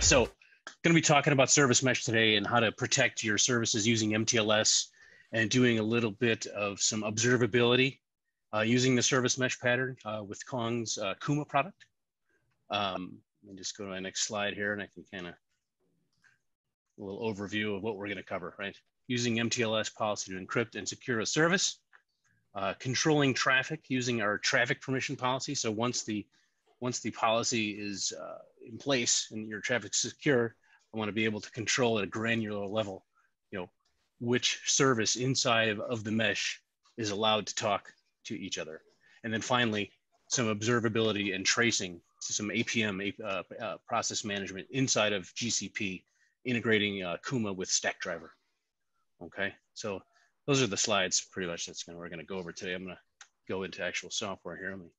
Yeah, so going to be talking about service mesh today and how to protect your services using MTLS and doing a little bit of some observability uh, using the service mesh pattern uh, with Kong's uh, Kuma product. Um, let me just go to my next slide here and I can kind of a little overview of what we're going to cover, right? Using MTLS policy to encrypt and secure a service, uh, controlling traffic using our traffic permission policy. So once the once the policy is uh, in place and your traffic secure, I want to be able to control at a granular level, you know, which service inside of, of the mesh is allowed to talk to each other. And then finally, some observability and tracing to some APM uh, uh, process management inside of GCP, integrating uh, Kuma with Stackdriver. Okay, so those are the slides pretty much that's gonna, we're gonna go over today. I'm gonna go into actual software here. Let me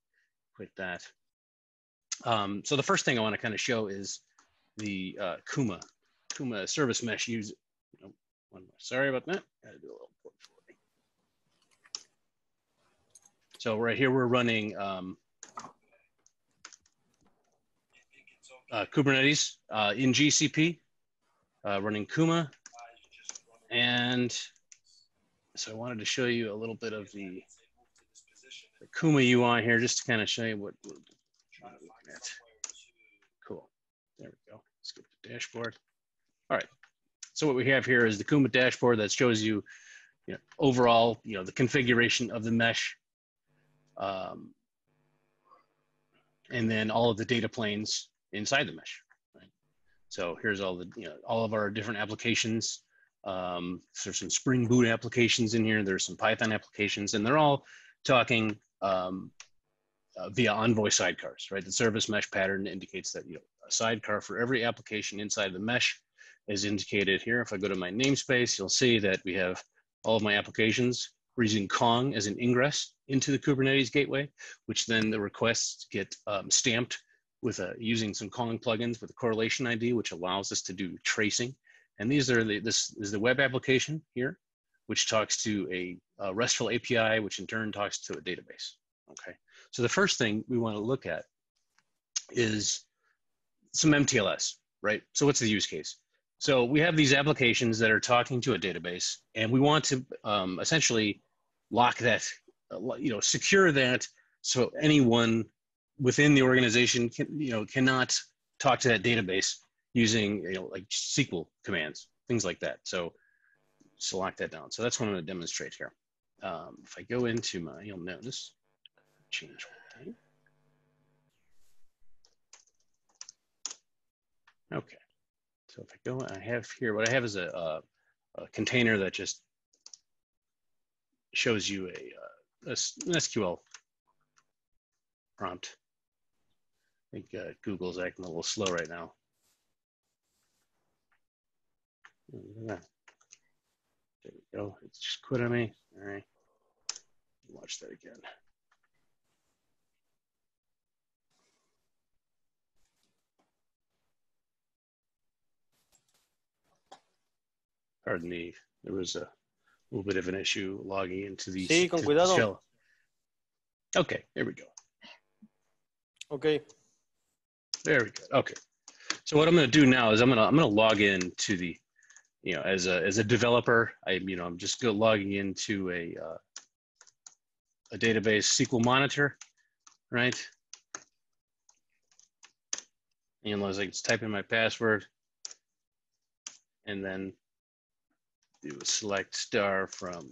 quit that. Um, so the first thing I want to kind of show is the uh, Kuma, Kuma service mesh use. Oh, one more. Sorry about that. So right here we're running um, uh, Kubernetes uh, in GCP, uh, running Kuma, and so I wanted to show you a little bit of the, the Kuma UI here, just to kind of show you what, Cool. There we go. Skip the dashboard. All right. So what we have here is the Kuma dashboard that shows you, you know, overall, you know, the configuration of the mesh, um, and then all of the data planes inside the mesh. So here's all the, you know, all of our different applications. Um, there's some Spring Boot applications in here. There's some Python applications, and they're all talking um, uh, via Envoy sidecars, right? The service mesh pattern indicates that you know a sidecar for every application inside the mesh is indicated here. If I go to my namespace, you'll see that we have all of my applications. We're using Kong as an ingress into the Kubernetes gateway, which then the requests get um, stamped with a, using some Kong plugins with a correlation ID, which allows us to do tracing. And these are the, this is the web application here, which talks to a, a RESTful API, which in turn talks to a database. Okay, so the first thing we want to look at is some MTLS, right? So what's the use case? So we have these applications that are talking to a database, and we want to um, essentially lock that, uh, you know, secure that, so anyone within the organization can, you know, cannot talk to that database using, you know, like SQL commands, things like that. So, so lock that down. So that's what I'm going to demonstrate here. Um, if I go into my, you'll notice change one thing. Okay, so if I go, I have here, what I have is a, a, a container that just shows you a, uh, a, SQL prompt. I think uh, Google's acting a little slow right now. There we go. It's just quit on me. All right. Watch that again. Pardon me. There was a little bit of an issue logging into the Sí, con cuidado. shell. Okay, there we go. Okay. Very good. Okay. So what I'm going to do now is I'm going to I'm going to log in to the you know as a as a developer I you know I'm just go logging into a uh, a database SQL monitor, right? And as I just type in my password and then do a select star from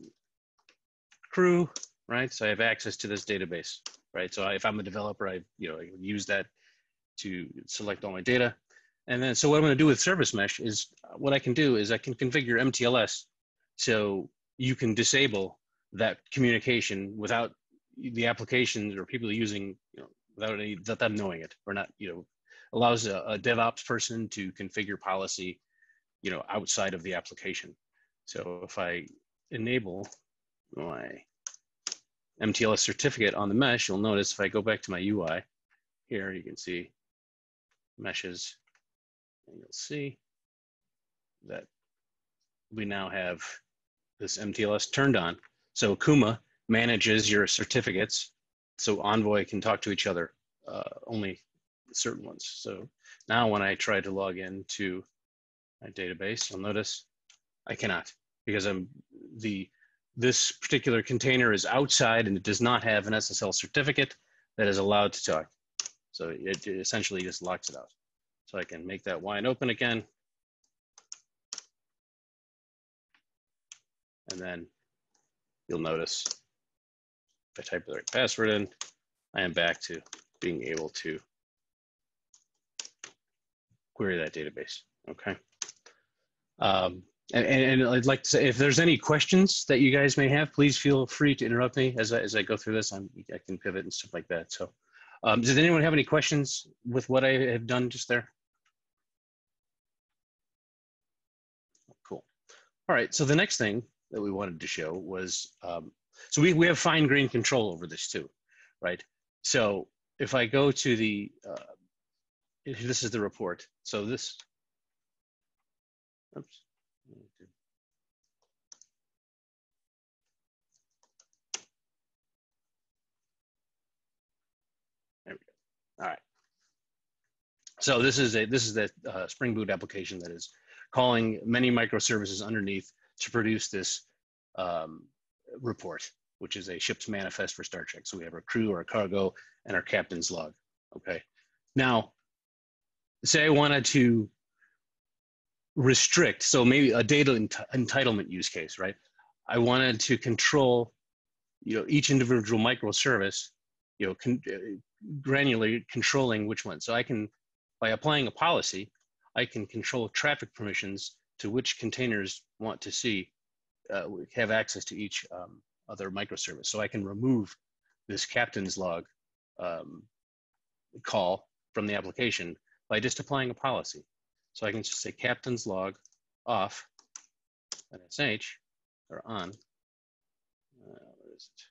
crew, right? So I have access to this database, right? So if I'm a developer, I you know I use that to select all my data. And then, so what I'm going to do with Service Mesh is what I can do is I can configure MTLS so you can disable that communication without the applications or people using, you know, without any, without them knowing it or not, you know, allows a, a DevOps person to configure policy, you know, outside of the application. So if I enable my MTLS certificate on the mesh, you'll notice if I go back to my UI here, you can see meshes, and you'll see that we now have this MTLS turned on. So Kuma manages your certificates, so Envoy can talk to each other uh, only certain ones. So now when I try to log in to my database, you'll notice I cannot because I'm the this particular container is outside and it does not have an SSL certificate that is allowed to talk. So it, it essentially just locks it out. So I can make that wide open again. And then you'll notice if I type the right password in, I am back to being able to query that database, okay? Um, and, and, I'd like to say, if there's any questions that you guys may have, please feel free to interrupt me as I, as I go through this. I'm, I can pivot and stuff like that. So um, does anyone have any questions with what I have done just there? Cool. All right, so the next thing that we wanted to show was, um, so we, we have fine grain control over this too, right? So if I go to the, uh, this is the report. So this, oops. There we go. All right. So this is a this is the uh, Spring Boot application that is calling many microservices underneath to produce this um, report, which is a ship's manifest for Star Trek. So we have our crew, our cargo, and our captain's log. Okay. Now, say I wanted to restrict, so maybe a data ent entitlement use case, right? I wanted to control, you know, each individual microservice, you know, con uh, granularly controlling which one. So I can, by applying a policy, I can control traffic permissions to which containers want to see, uh, have access to each um, other microservice. So I can remove this captain's log um, call from the application by just applying a policy. So I can just say captain's log off and sh or on. Uh, what is it?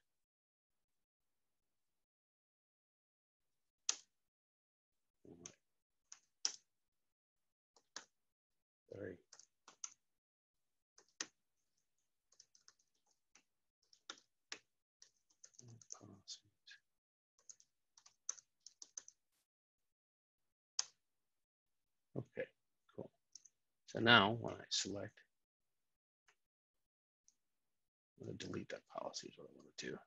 Sorry. Okay. Cool. So now when I select, I'm going to delete that policy is what I want to do.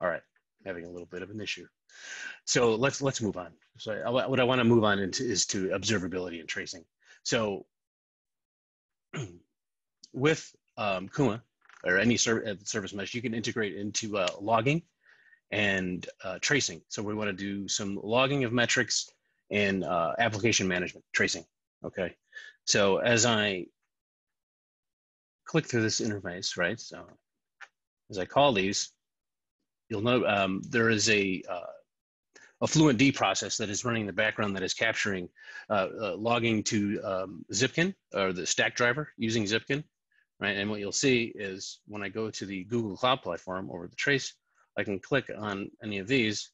All right, having a little bit of an issue. So let's let's move on. So I, what I want to move on into is to observability and tracing. So with um, Kuma or any uh, service mesh, you can integrate into uh, logging and uh, tracing. So we want to do some logging of metrics and uh, application management tracing. Okay. So as I click through this interface, right? So as I call these, you'll note um, there is a uh, a Fluentd process that is running in the background that is capturing uh, uh, logging to um, Zipkin or the Stackdriver using Zipkin, right? And what you'll see is when I go to the Google Cloud Platform over the trace, I can click on any of these,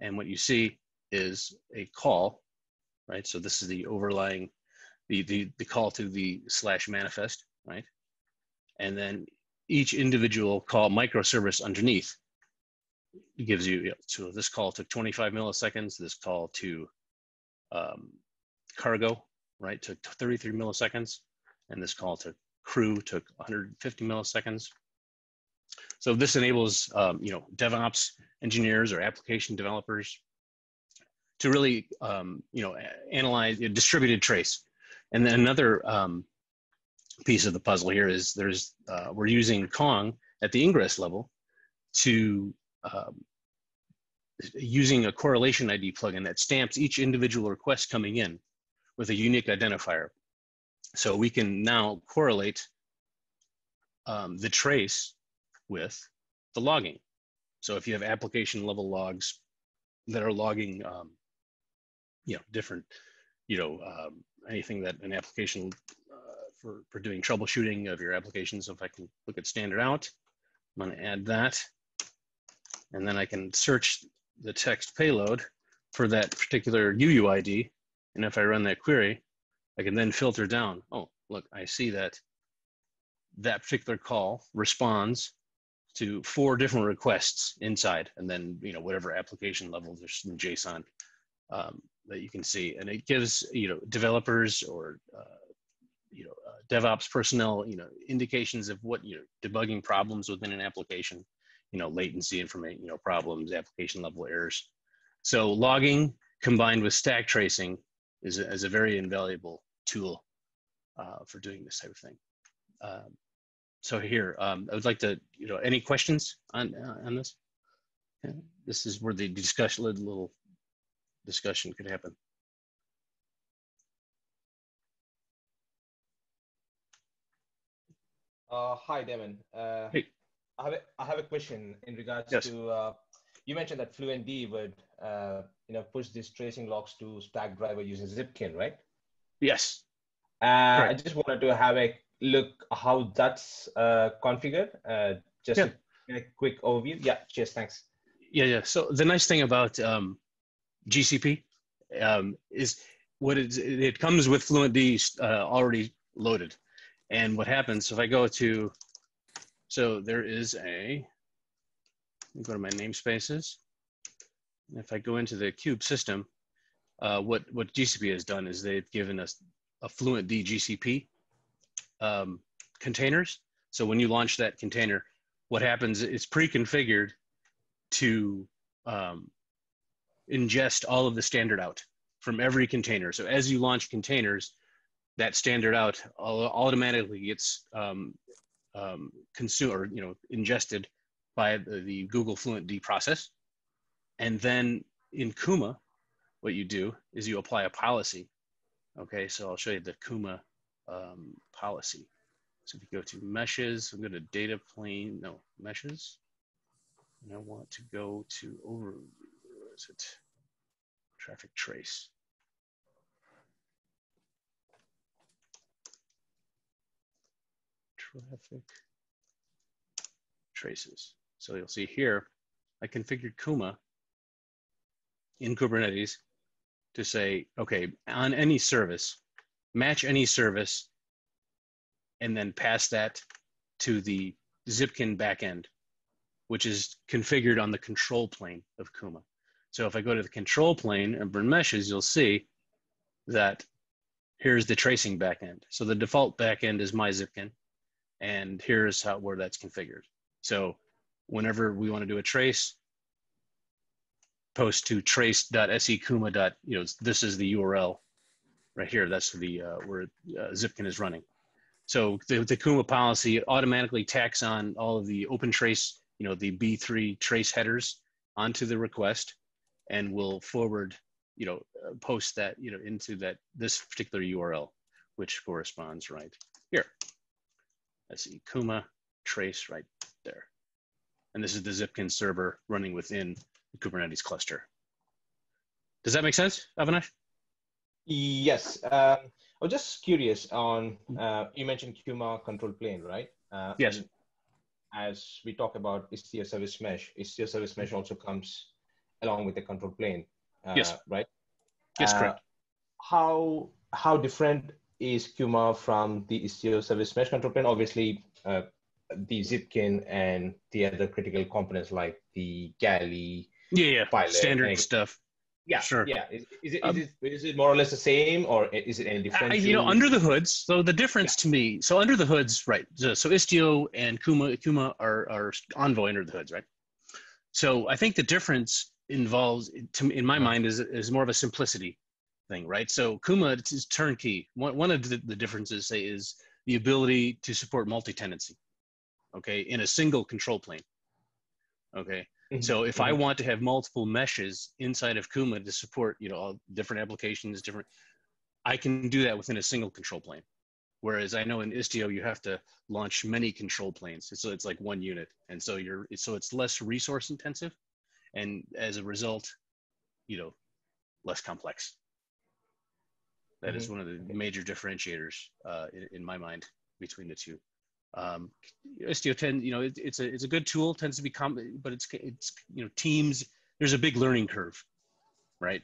and what you see is a call, right? So this is the overlying, the the, the call to the slash manifest, right? And then each individual call microservice underneath gives you, so this call took 25 milliseconds, this call to um, cargo, right, took 33 milliseconds, and this call to crew took 150 milliseconds. So this enables, um, you know, DevOps engineers or application developers to really, um, you know, analyze a distributed trace. And then another um, piece of the puzzle here is there's, uh, we're using Kong at the ingress level to um, using a correlation ID plugin that stamps each individual request coming in with a unique identifier. So we can now correlate um, the trace with the logging. So if you have application level logs that are logging, um, you know, different, you know, um, anything that an application uh, for, for doing troubleshooting of your applications, if I can look at standard out, I'm going to add that. And then I can search the text payload for that particular UUID. And if I run that query, I can then filter down. Oh, look, I see that that particular call responds to four different requests inside, and then you know whatever application level there's some JSON um, that you can see, and it gives you know developers or uh, you know uh, DevOps personnel you know indications of what you know debugging problems within an application, you know latency information, you know problems, application level errors. So logging combined with stack tracing is a, is a very invaluable tool uh, for doing this type of thing. Um, so here, um, I would like to, you know, any questions on uh, on this? Yeah, this is where the discussion, little discussion could happen. Uh, hi, Damon. Uh, hey. I have a, I have a question in regards yes. to uh, you mentioned that FluentD would uh, you know push these tracing logs to Stackdriver using Zipkin, right? Yes. Uh, I just wanted to have a look how that's uh, configured. Uh, just Yeah. a, a quick overview. Yeah, cheers, thanks. Yeah, yeah. So the nice thing about um, GCP um, is what it, it comes with FluentD uh, already loaded. And what happens if I go to, so there is a, go to my namespaces. If I go into the kube-system, uh, what, what GCP has done is they've given us a FluentD GCP um, containers. So when you launch that container, what happens, it's pre-configured to um, ingest all of the standard out from every container. So as you launch containers, that standard out automatically gets um, um, consumed or you know ingested by the, the Google Fluent D process, and then in Kuma, what you do is you apply a policy. Okay, so I'll show you the Kuma um, policy. So if you go to meshes, I'm going to data plane, no meshes, and I want to go to over, where is it? Traffic trace. Traffic traces. So you'll see here, I configured Kuma in Kubernetes to say, okay, on any service, match any service, and then pass that to the Zipkin backend, which is configured on the control plane of Kuma. So if I go to the control plane and burn meshes, you'll see that here's the tracing backend. So the default backend is my Zipkin, and here's how where that's configured. So whenever we want to do a trace, post to trace.sekuma. You know, this is the URL right here. That's the uh, where uh, Zipkin is running. So the, the Kuma policy automatically tacks on all of the open trace, you know, the B3 trace headers onto the request, and will forward, you know, uh, post that, you know, into that this particular URL, which corresponds right here. Let's see, Kuma trace right there, and this is the Zipkin server running within the Kubernetes cluster. Does that make sense, Avinash? Yes. Um, I was just curious on, uh, you mentioned Kuma control plane, right? Uh, Yes. As we talk about Istio service mesh, Istio service mesh also comes along with the control plane, uh, Yes. right? Yes, Uh, correct. How how different is Kuma from the Istio service mesh control plane? Obviously, uh, the Zipkin and the other critical components like the Galley. Yeah, yeah, Pilot, standard egg. stuff. Yeah, Sure. Yeah, is, is it Um, is it is it more or less the same, or is it any different? I- you know, under the hoods. So the difference to me, so under the hoods, right? So, so Istio and Kuma, Kuma are, are Envoy under the hoods, right? So I think the difference involves, to, in my mind, is is more of a simplicity thing, right? So Kuma is turnkey. One one of the, the differences, say, is the ability to support multi-tenancy, okay, in a single control plane. Okay, Mhm, so if I mhm. want to have multiple meshes inside of Kuma to support, you know, all different applications, different, I can do that within a single control plane. Whereas I know in Istio you have to launch many control planes, so it's like one unit, and so you're so it's less resource intensive, and as a result, you know, less complex. That is Mhm. one of the major differentiators uh, in, in my mind between the two. Um, Istio 10, you know, it, it's a it's a good tool. Tends to be com, but it's it's you know teams. There's a big learning curve, right?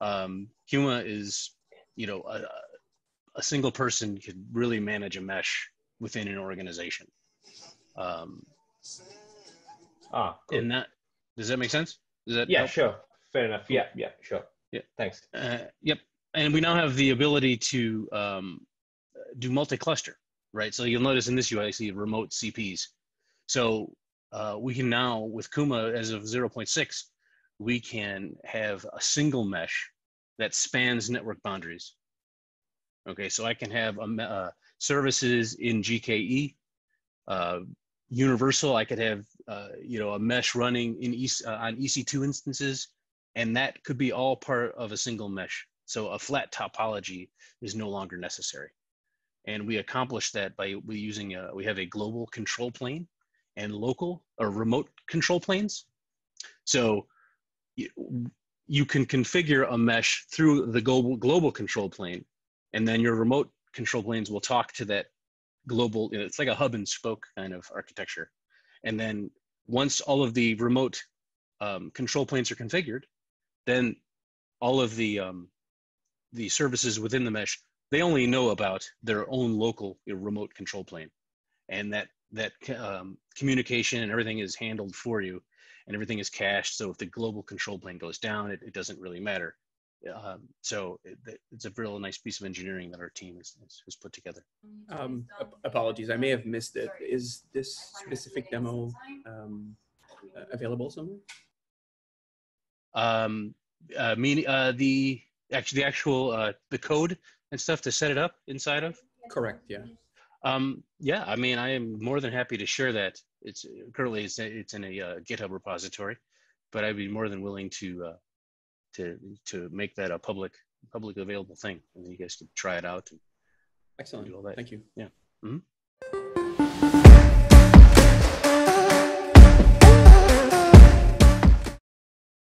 Um, Kuma is you know a, a single person could really manage a mesh within an organization. Um, Ah, cool. and that does that make sense? Does that yeah, help? sure. Fair enough. Yeah, yeah, sure. Yeah. Thanks. Uh, yep. And we now have the ability to um, do multi-cluster, right? So you'll notice in this UI, I see remote CPs. So uh, we can now, with Kuma as of 0.6, we can have a single mesh that spans network boundaries. Okay, so I can have a, uh, services in GKE, uh, universal. I could have, uh, you know, a mesh running in EC, uh, on EC2 instances, and that could be all part of a single mesh. So a flat topology is no longer necessary. And we accomplish that by we using a, we have a global control plane and local or remote control planes. So you, you can configure a mesh through the global global control plane, and then your remote control planes will talk to that global. It's like a hub and spoke kind of architecture. And then once all of the remote um, control planes are configured, then all of the um, the services within the mesh they only know about their own local remote control plane, and that that um, communication and everything is handled for you, and everything is cached. So if the global control plane goes down, it, it doesn't really matter. Um, so it, it's a real nice piece of engineering that our team has, has, put together. Um, ap- apologies, I may have missed it. Is this specific demo um, uh, available somewhere? Um, uh, meaning uh, the actually the actual uh, the code and stuff to set it up inside of. Correct. Yeah. Um, yeah, I mean, I am more than happy to share that. It's currently it's it's in a uh, GitHub repository, but I'd be more than willing to uh, to to make that a public public available thing, and you guys could try it out and Excellent. do all that. Thank you. Yeah. Mhm.